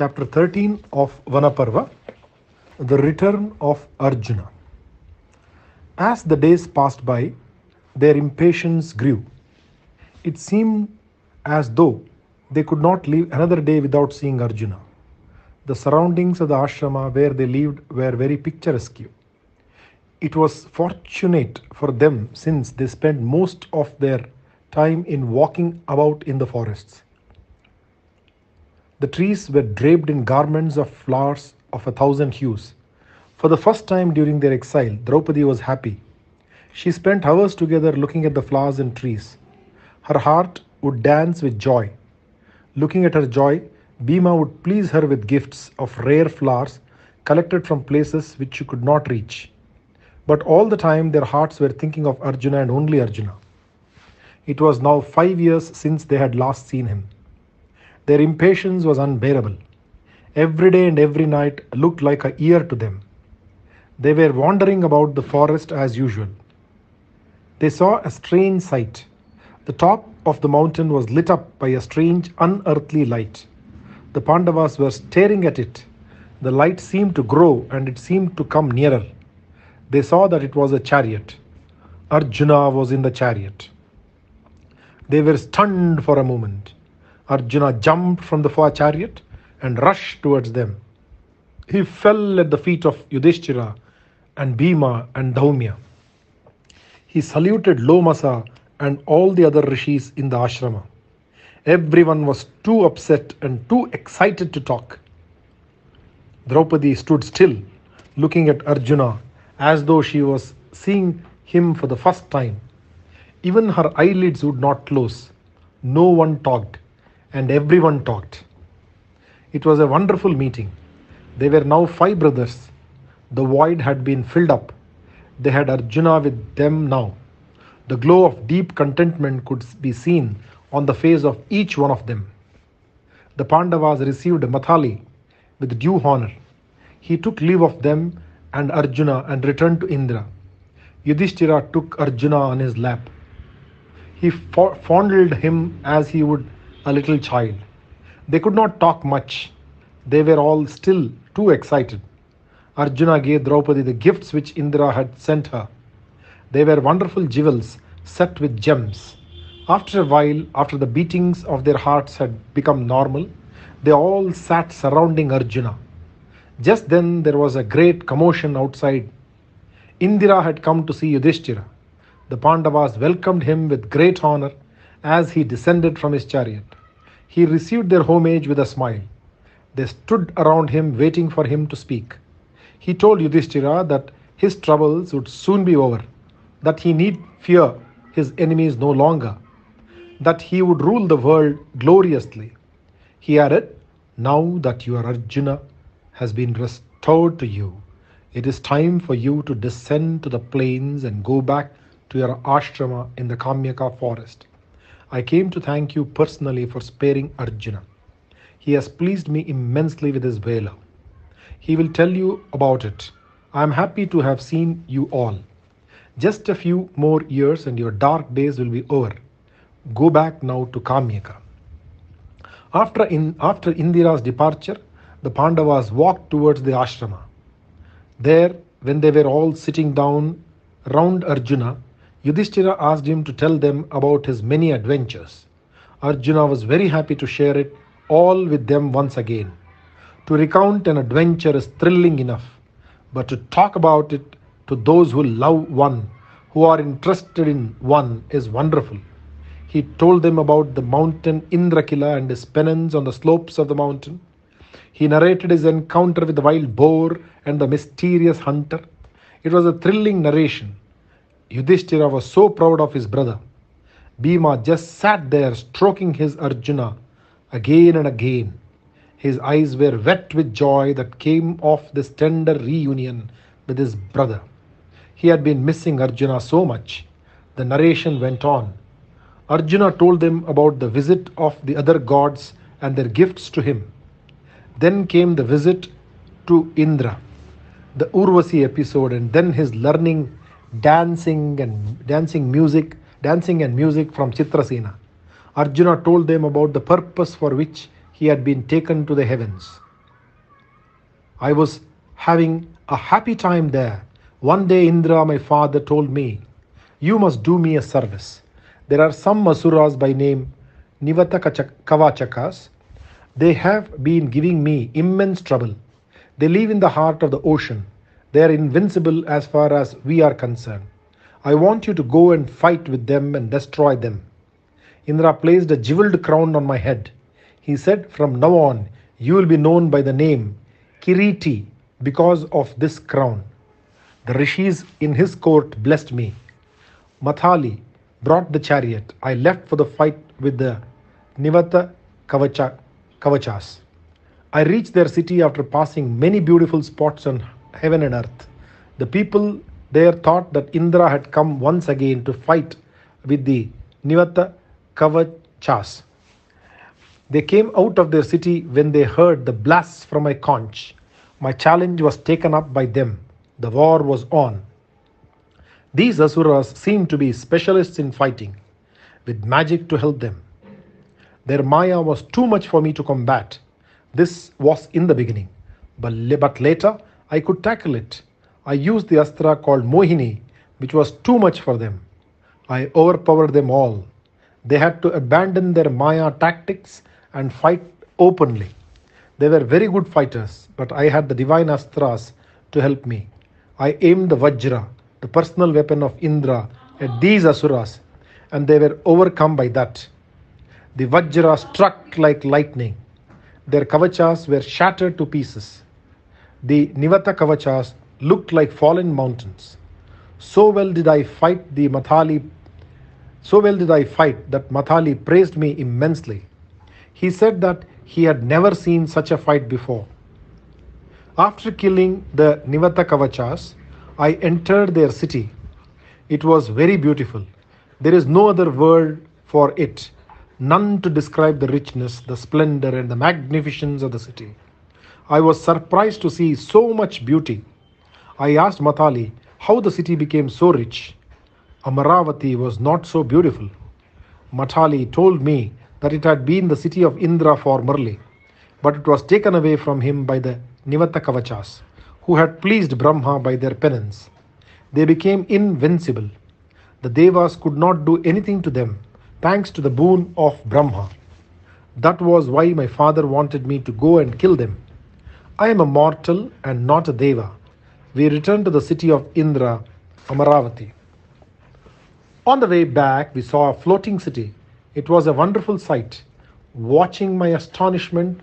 chapter 13 of Vanaparva, the return of Arjuna. As the days passed by, their impatience grew. It seemed as though they could not live another day without seeing Arjuna. The surroundings of the ashrama where they lived were very picturesque. It was fortunate for them since they spent most of their time in walking about in the forests. The trees were draped in garments of flowers of a thousand hues. For the first time during their exile, Draupadi was happy. She spent hours together looking at the flowers and trees. Her heart would dance with joy. Looking at her joy, Bhima would please her with gifts of rare flowers collected from places which she could not reach. But all the time their hearts were thinking of Arjuna and only Arjuna. It was now five years since they had last seen him. Their impatience was unbearable. Every day and every night looked like a year to them. They were wandering about the forest as usual. They saw a strange sight. The top of the mountain was lit up by a strange, unearthly light. The Pandavas were staring at it. The light seemed to grow and it seemed to come nearer. They saw that it was a chariot. Arjuna was in the chariot. They were stunned for a moment. Arjuna jumped from the far chariot and rushed towards them. He fell at the feet of Yudhishthira and Bhima and Dhaumya. He saluted Lomasa and all the other rishis in the ashrama. Everyone was too upset and too excited to talk. Draupadi stood still, looking at Arjuna as though she was seeing him for the first time. Even her eyelids would not close. No one talked, and everyone talked. It was a wonderful meeting. They were now five brothers. The void had been filled up. They had Arjuna with them now. The glow of deep contentment could be seen on the face of each one of them. The Pandavas received Mathali with due honor. He took leave of them and Arjuna and returned to Indra. Yudhishthira took Arjuna on his lap. He fondled him as he would a little child. They could not talk much. They were all still too excited. Arjuna gave Draupadi the gifts which Indra had sent her. They were wonderful jewels set with gems. After a while, after the beatings of their hearts had become normal, they all sat surrounding Arjuna. Just then there was a great commotion outside. Indra had come to see Yudhishthira. The Pandavas welcomed him with great honor as he descended from his chariot. He received their homage with a smile. They stood around him waiting for him to speak. He told Yudhishthira that his troubles would soon be over, that he need fear his enemies no longer, that he would rule the world gloriously. He added, Now that your Arjuna has been restored to you, it is time for you to descend to the plains and go back to your ashrama in the Kamyaka forest. I came to thank you personally for sparing Arjuna. He has pleased me immensely with his valor. He will tell you about it. I am happy to have seen you all. Just a few more years and your dark days will be over. Go back now to Kamyaka. After, in, after Indra's departure, the Pandavas walked towards the ashrama. There, when they were all sitting down round Arjuna, Yudhishthira asked him to tell them about his many adventures. Arjuna was very happy to share it all with them once again. To recount an adventure is thrilling enough, but to talk about it to those who love one, who are interested in one, is wonderful. He told them about the mountain Indrakila and his penance on the slopes of the mountain. He narrated his encounter with the wild boar and the mysterious hunter. It was a thrilling narration. Yudhishthira was so proud of his brother. Bhima just sat there stroking his Arjuna again and again. His eyes were wet with joy that came of this tender reunion with his brother. He had been missing Arjuna so much. The narration went on. Arjuna told them about the visit of the other gods and their gifts to him. Then came the visit to Indra, the Urvasi episode, and then his learning dancing and dancing music, dancing and music from Chitrasena. Arjuna told them about the purpose for which he had been taken to the heavens. I was having a happy time there. One day, Indra, my father, told me, You must do me a service. There are some asuras by name Nivata Kavachakas. They have been giving me immense trouble. They live in the heart of the ocean. They are invincible as far as we are concerned. I want you to go and fight with them and destroy them. Indra placed a jeweled crown on my head. He said, From now on, you will be known by the name Kiriti because of this crown. The rishis in his court blessed me. Mathali brought the chariot. I left for the fight with the Nivata Kavacha, Kavachas. I reached their city after passing many beautiful spots on heaven and earth. The people there thought that Indra had come once again to fight with the Nivata Kavachas. They came out of their city when they heard the blasts from my conch. My challenge was taken up by them. The war was on. These asuras seemed to be specialists in fighting, with magic to help them. Their Maya was too much for me to combat. This was in the beginning, but, but later I could tackle it. I used the astra called Mohini, which was too much for them. I overpowered them all. They had to abandon their Maya tactics and fight openly. They were very good fighters, but I had the divine astras to help me. I aimed the Vajra, the personal weapon of Indra, at these asuras, and they were overcome by that. The Vajra struck like lightning. Their kavachas were shattered to pieces. The Nivata kavachas looked like fallen mountains. So well did I fight the Mathali, so well did I fight that Mathali praised me immensely. He said that he had never seen such a fight before. After killing the Nivata Kavachas, I entered their city. It was very beautiful. There is no other word for it, none to describe the richness, the splendor, and the magnificence of the city. I was surprised to see so much beauty. I asked Mathali how the city became so rich. Amaravati was not so beautiful. Mathali told me that it had been the city of Indra formerly, but it was taken away from him by the Nivata Kavachas who had pleased Brahma by their penance. They became invincible. The Devas could not do anything to them, thanks to the boon of Brahma. That was why my father wanted me to go and kill them. I am a mortal and not a Deva. We returned to the city of Indra, Amaravati. On the way back, we saw a floating city. It was a wonderful sight. Watching my astonishment,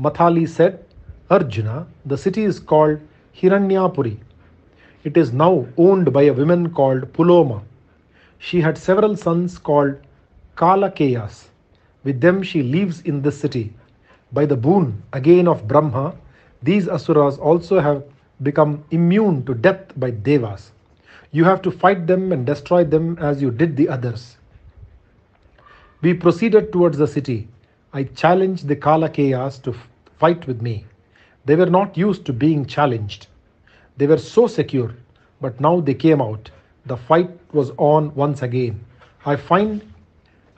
Mathali said, Arjuna, the city is called Hiranyapuri. It is now owned by a woman called Puloma. She had several sons called Kalakeyas. With them she lives in this city. By the boon again of Brahma, these asuras also have become immune to death by devas. You have to fight them and destroy them as you did the others. We proceeded towards the city. I challenged the Kalakeyas to fight with me. They were not used to being challenged. They were so secure, but now they came out. The fight was on once again. I find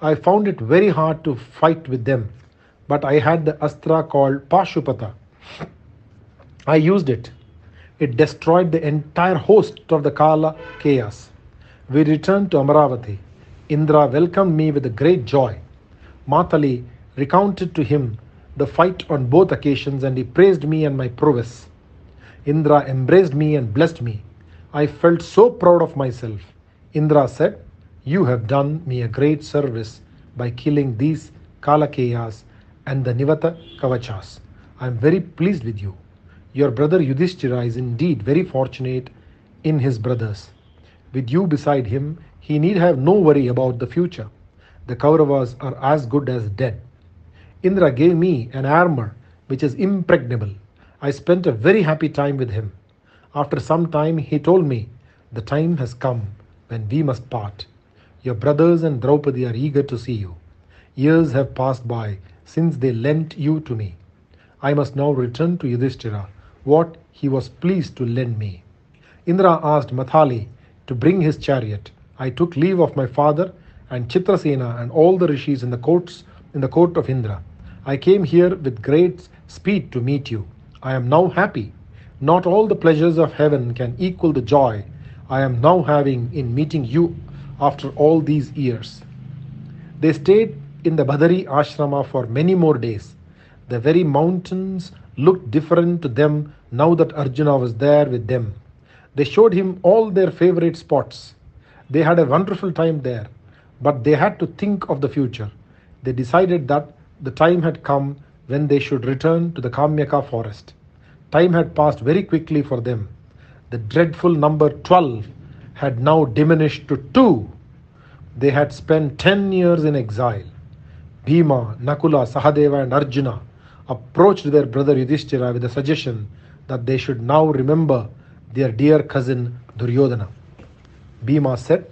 I found it very hard to fight with them, but I had the astra called Pashupata. I used it. It destroyed the entire host of the Kala chaos. We returned to Amaravati. Indra welcomed me with great joy. Mathali recounted to him the fight on both occasions and he praised me and my prowess. Indra embraced me and blessed me. I felt so proud of myself. Indra said, You have done me a great service by killing these Kalakeyas and the Nivata Kavachas. I am very pleased with you. Your brother Yudhishthira is indeed very fortunate in his brothers. With you beside him, he need have no worry about the future. The Kauravas are as good as dead. Indra gave me an armor which is impregnable. I spent a very happy time with him. After some time, he told me, The time has come when we must part. Your brothers and Draupadi are eager to see you. Years have passed by since they lent you to me. I must now return to Yudhishthira what he was pleased to lend me. Indra asked Mathali to bring his chariot. I took leave of my father and Chitrasena and all the rishis in the courts in the court of Indra. I came here with great speed to meet you. I am now happy. Not all the pleasures of heaven can equal the joy I am now having in meeting you after all these years. They stayed in the Badari ashrama for many more days. The very mountains looked different to them now that Arjuna was there with them. They showed him all their favorite spots. They had a wonderful time there, but they had to think of the future. They decided that the time had come when they should return to the Kamyaka forest. Time had passed very quickly for them. The dreadful number 12 had now diminished to two. They had spent 10 years in exile. Bhima, Nakula, Sahadeva, and Arjuna approached their brother Yudhishthira with a suggestion that they should now remember their dear cousin Duryodhana. Bhima said,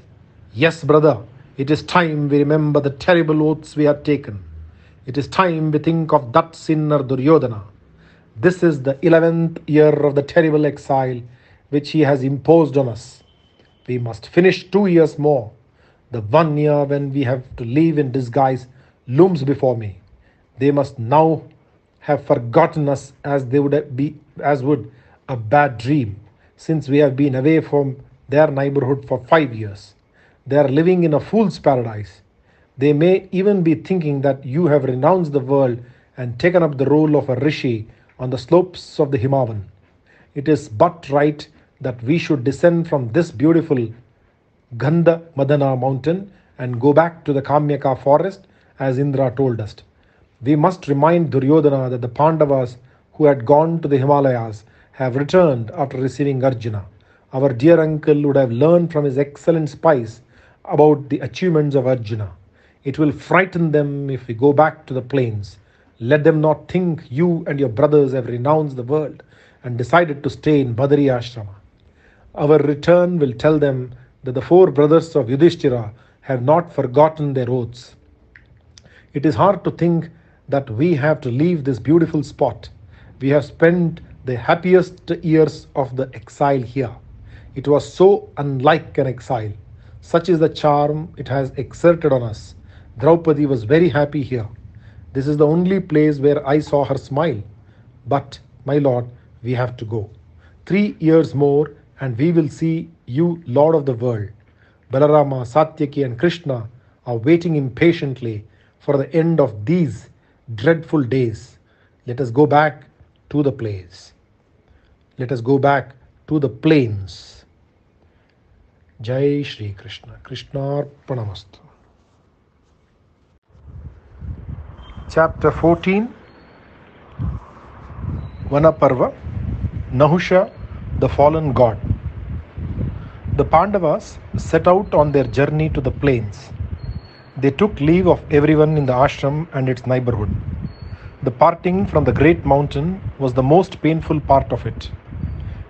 Yes, brother, it is time we remember the terrible oaths we have taken. It is time we think of that sinner Duryodhana. This is the eleventh year of the terrible exile which he has imposed on us. We must finish two years more. The one year when we have to live in disguise looms before me. They must now have forgotten us as they would be as would a bad dream, since we have been away from their neighborhood for five years. They are living in a fool's paradise. They may even be thinking that you have renounced the world and taken up the role of a rishi on the slopes of the Himavan. It is but right that we should descend from this beautiful Gandha Madana mountain and go back to the Kamyaka forest as Indra told us. We must remind Duryodhana that the Pandavas who had gone to the Himalayas have returned after receiving Arjuna. Our dear uncle would have learned from his excellent spies about the achievements of Arjuna. It will frighten them if we go back to the plains. Let them not think you and your brothers have renounced the world and decided to stay in Badari Ashrama. Our return will tell them that the four brothers of Yudhishthira have not forgotten their oaths. It is hard to think that we have to leave this beautiful spot. We have spent the happiest years of the exile here. It was so unlike an exile. Such is the charm it has exerted on us. Draupadi was very happy here. This is the only place where I saw her smile. But, my lord, we have to go. Three years more, and we will see you, Lord of the world. Balarama, Satyaki, and Krishna are waiting impatiently for the end of these dreadful days. Let us go back to the place. Let us go back to the plains. Jai Shri Krishna. Krishna Pranamastu. Chapter 14 Vanaparva Nahusha, the fallen god. The Pandavas set out on their journey to the plains. They took leave of everyone in the ashram and its neighborhood. The parting from the great mountain was the most painful part of it.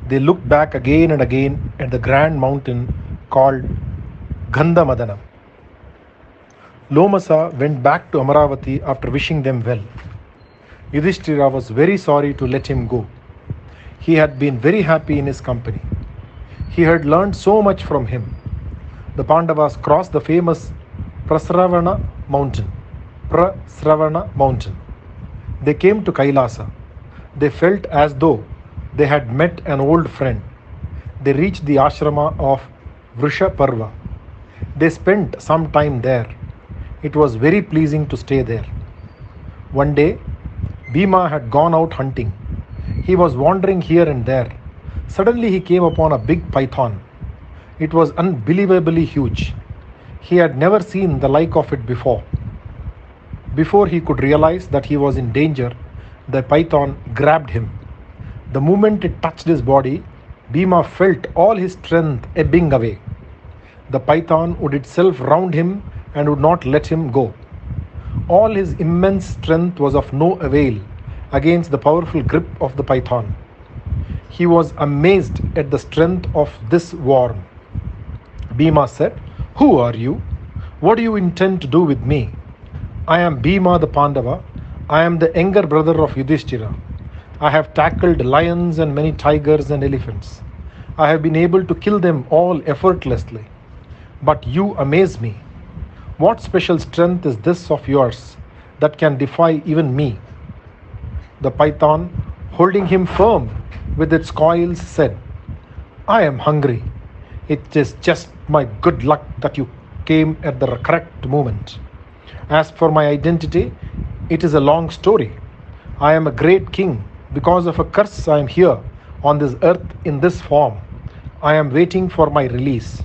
They looked back again and again at the grand mountain called Gandhamadana. Lomasa went back to Amaravati after wishing them well. Yudhishthira was very sorry to let him go. He had been very happy in his company. He had learned so much from him. The Pandavas crossed the famous Prasravana mountain. Prasravana mountain. They came to Kailasa. They felt as though they had met an old friend. They reached the ashrama of Vrishaparva. They spent some time there. It was very pleasing to stay there. One day, Bhima had gone out hunting. He was wandering here and there. Suddenly, he came upon a big python. It was unbelievably huge. He had never seen the like of it before. Before he could realize that he was in danger, the python grabbed him. The moment it touched his body, Bhima felt all his strength ebbing away. The python would itself round him and would not let him go. All his immense strength was of no avail against the powerful grip of the python. He was amazed at the strength of this worm. Bhima said, Who are you? What do you intend to do with me? I am Bhima the Pandava. I am the younger brother of Yudhishthira. I have tackled lions and many tigers and elephants. I have been able to kill them all effortlessly. But you amaze me. What special strength is this of yours that can defy even me? The python, holding him firm, with its coils said, I am hungry. It is just my good luck that you came at the correct moment. As for my identity, it is a long story. I am a great king. Because of a curse, I am here on this earth in this form. I am waiting for my release.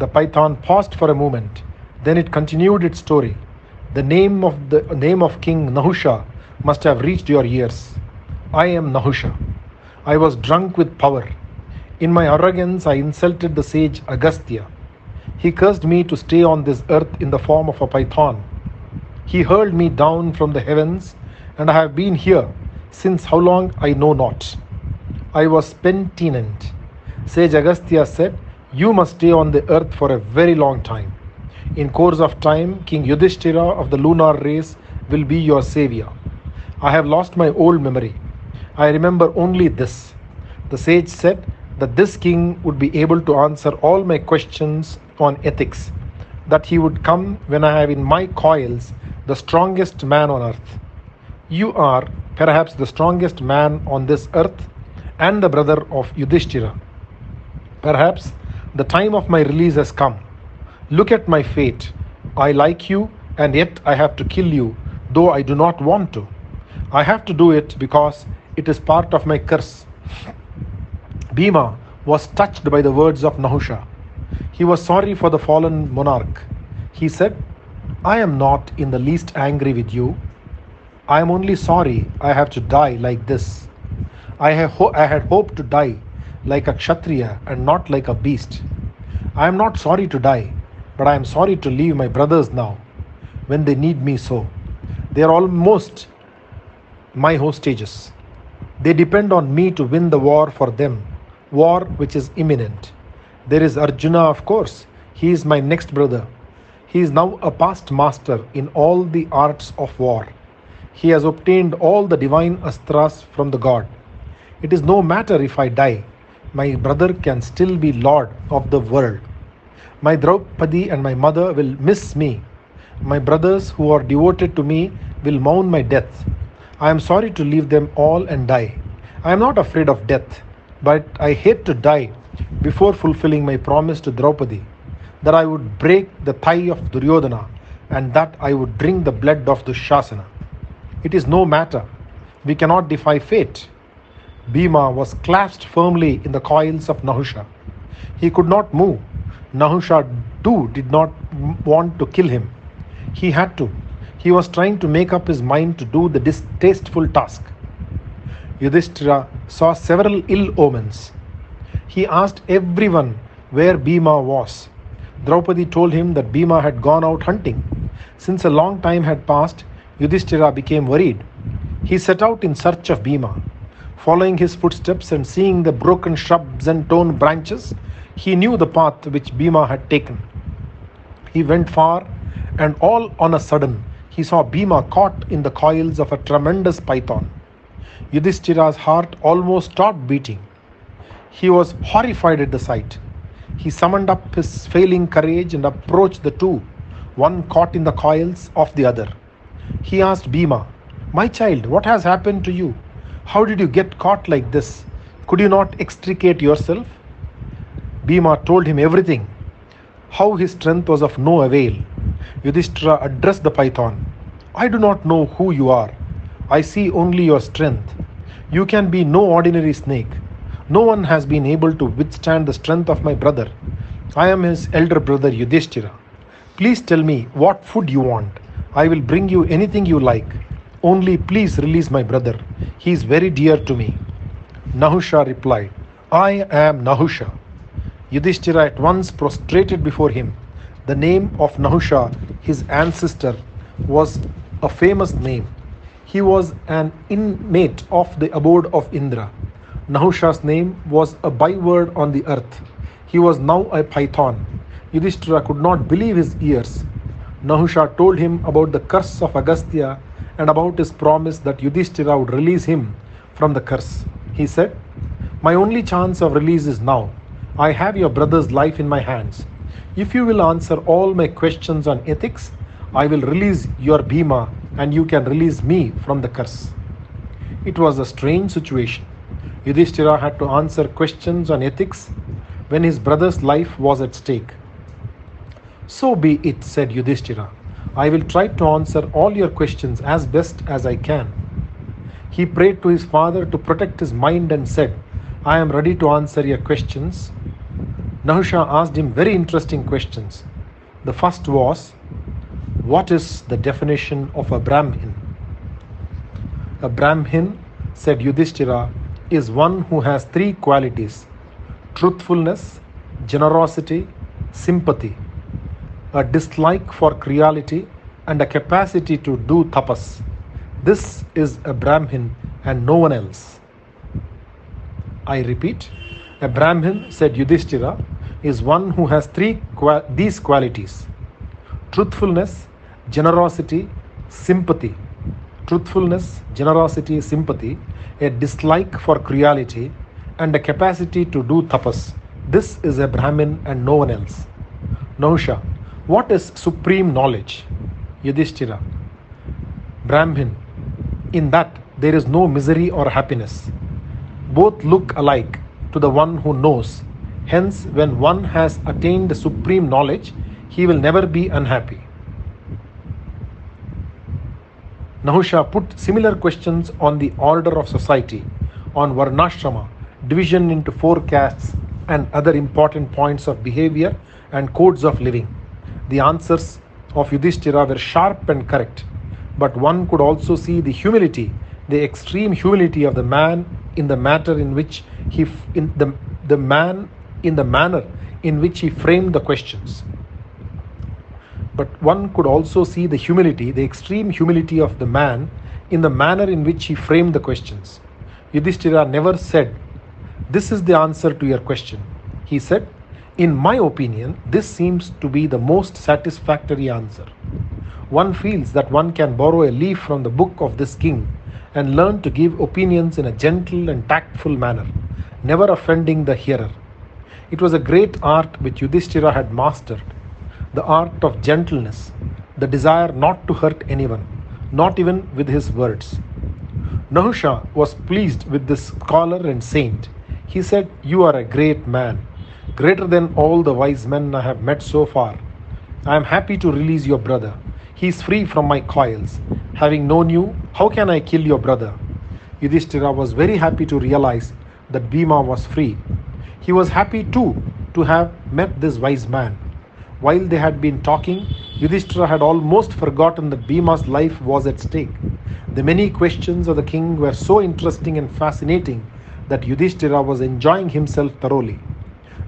The python paused for a moment. Then it continued its story. The name of the name of King Nahusha must have reached your ears. I am Nahusha. I was drunk with power. In my arrogance, I insulted the sage Agastya. He cursed me to stay on this earth in the form of a python. He hurled me down from the heavens, and I have been here since how long I know not. I was penitent. Sage Agastya said, You must stay on the earth for a very long time. In course of time, King Yudhishthira of the lunar race will be your savior. I have lost my old memory. I remember only this. The sage said that this king would be able to answer all my questions on ethics, that he would come when I have in my coils the strongest man on earth. You are perhaps the strongest man on this earth and the brother of Yudhishthira. Perhaps the time of my release has come. Look at my fate. I like you, and yet I have to kill you, though I do not want to. I have to do it because it is part of my curse. Bhima was touched by the words of Nahusha. He was sorry for the fallen monarch. He said, I am not in the least angry with you. I am only sorry I have to die like this. I, have ho- I had hoped to die like a Kshatriya and not like a beast. I am not sorry to die, but I am sorry to leave my brothers now when they need me so. They are almost my hostages. They depend on me to win the war for them, war which is imminent. There is Arjuna, of course. He is my next brother. He is now a past master in all the arts of war. He has obtained all the divine astras from the god. It is no matter if I die, my brother can still be lord of the world. My Draupadi and my mother will miss me. My brothers who are devoted to me will mourn my death. I am sorry to leave them all and die. I am not afraid of death, but I hate to die before fulfilling my promise to Draupadi that I would break the thigh of Duryodhana and that I would drink the blood of Dushasana. It is no matter. We cannot defy fate. Bhima was clasped firmly in the coils of Nahusha. He could not move. Nahusha too did not want to kill him. He had to. He was trying to make up his mind to do the distasteful task. Yudhishthira saw several ill omens. He asked everyone where Bhima was. Draupadi told him that Bhima had gone out hunting. Since a long time had passed, Yudhishthira became worried. He set out in search of Bhima. Following his footsteps and seeing the broken shrubs and torn branches, he knew the path which Bhima had taken. He went far, and all on a sudden, he saw Bhima caught in the coils of a tremendous python. Yudhishthira's heart almost stopped beating. He was horrified at the sight. He summoned up his failing courage and approached the two, one caught in the coils of the other. He asked Bhima, My child, what has happened to you? How did you get caught like this? Could you not extricate yourself? Bhima told him everything, how his strength was of no avail. Yudhishthira addressed the python I do not know who you are. I see only your strength. You can be no ordinary snake. No one has been able to withstand the strength of my brother. I am his elder brother Yudhishthira. Please tell me what food you want. I will bring you anything you like. Only please release my brother. He is very dear to me. Nahusha replied, I am Nahusha. Yudhishthira at once prostrated before him. The name of Nahusha, his ancestor, was a famous name. He was an inmate of the abode of Indra. Nahusha's name was a byword on the earth. He was now a python. Yudhishthira could not believe his ears. Nahusha told him about the curse of Agastya and about his promise that Yudhishthira would release him from the curse. He said, My only chance of release is now. I have your brother's life in my hands. If you will answer all my questions on ethics, I will release your Bhima and you can release me from the curse. It was a strange situation. Yudhishthira had to answer questions on ethics when his brother's life was at stake. So be it, said Yudhishthira. I will try to answer all your questions as best as I can. He prayed to his father to protect his mind and said, I am ready to answer your questions. Nahusha asked him very interesting questions. The first was, What is the definition of a Brahmin? A Brahmin, said Yudhishthira, is one who has three qualities truthfulness, generosity, sympathy, a dislike for cruelty, and a capacity to do tapas. This is a Brahmin and no one else. I repeat, a Brahmin, said Yudhishthira, is one who has three these qualities truthfulness, generosity, sympathy. Truthfulness, generosity, sympathy, a dislike for cruelty, and a capacity to do tapas. This is a Brahmin and no one else. Nahusha, what is supreme knowledge? Yudhishthira, Brahmin, in that there is no misery or happiness. Both look alike to the one who knows. Hence, when one has attained supreme knowledge, he will never be unhappy. Nahusha put similar questions on the order of society, on Varnashrama, division into four castes, and other important points of behavior and codes of living. The answers of Yudhishthira were sharp and correct, but one could also see the humility, the extreme humility of the man in the matter in which he in the, the man in the manner in which he framed the questions. But one could also see the humility, the extreme humility of the man in the manner in which he framed the questions. Yudhishthira never said, This is the answer to your question. He said, In my opinion, this seems to be the most satisfactory answer. One feels that one can borrow a leaf from the book of this king and learn to give opinions in a gentle and tactful manner, never offending the hearer. It was a great art which Yudhishthira had mastered the art of gentleness, the desire not to hurt anyone, not even with his words. Nahusha was pleased with this scholar and saint. He said, You are a great man, greater than all the wise men I have met so far. I am happy to release your brother. He is free from my coils. Having known you, how can I kill your brother? Yudhishthira was very happy to realize that Bhima was free. He was happy too to have met this wise man. While they had been talking, Yudhishthira had almost forgotten that Bhima's life was at stake. The many questions of the king were so interesting and fascinating that Yudhishthira was enjoying himself thoroughly.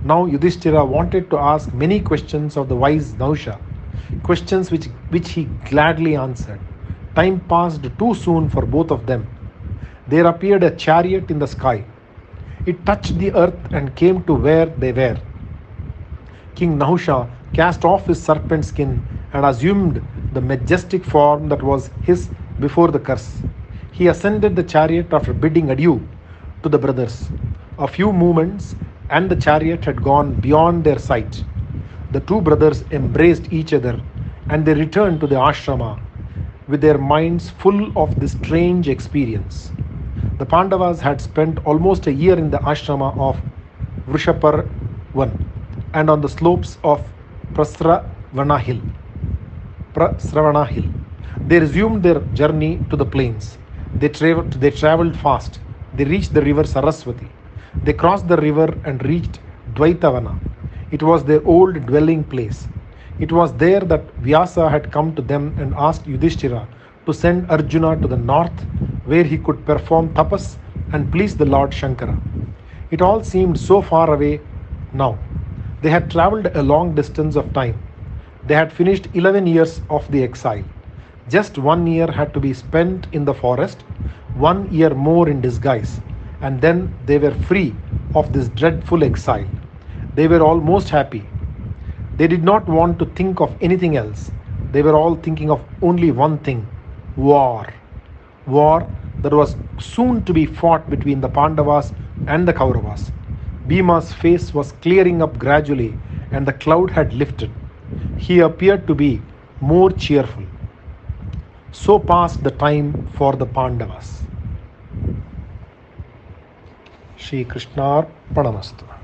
Now Yudhishthira wanted to ask many questions of the wise Nahusha, questions which, which he gladly answered. Time passed too soon for both of them. There appeared a chariot in the sky. It touched the earth and came to where they were. King Nahusha cast off his serpent skin and assumed the majestic form that was his before the curse. He ascended the chariot after bidding adieu to the brothers. A few moments, and the chariot had gone beyond their sight. The two brothers embraced each other and they returned to the ashrama with their minds full of this strange experience. The Pandavas had spent almost a year in the ashrama of Vrishapar 1 and on the slopes of Prasravana hill. Prasravana hill. They resumed their journey to the plains. They, tra- they traveled fast. They reached the river Saraswati. They crossed the river and reached Dvaitavana. It was their old dwelling place. It was there that Vyasa had come to them and asked Yudhishthira to send Arjuna to the north where he could perform tapas and please the Lord Shankara. It all seemed so far away now. They had traveled a long distance of time. They had finished 11 years of the exile. Just one year had to be spent in the forest, one year more in disguise, and then they were free of this dreadful exile. They were almost happy. They did not want to think of anything else. They were all thinking of only one thing war. War that was soon to be fought between the Pandavas and the Kauravas. Bhima's face was clearing up gradually and the cloud had lifted. He appeared to be more cheerful. So passed the time for the Pandavas. श्रीकृष्णार्पणमस्तु